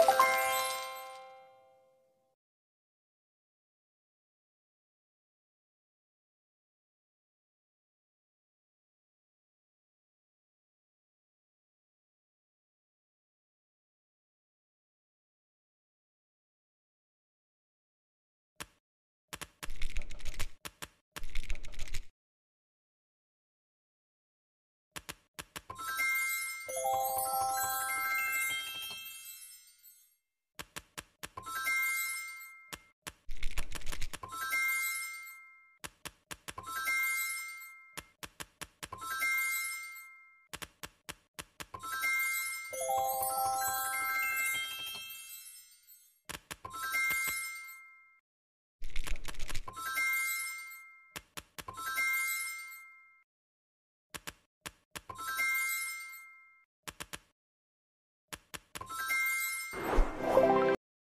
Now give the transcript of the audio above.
you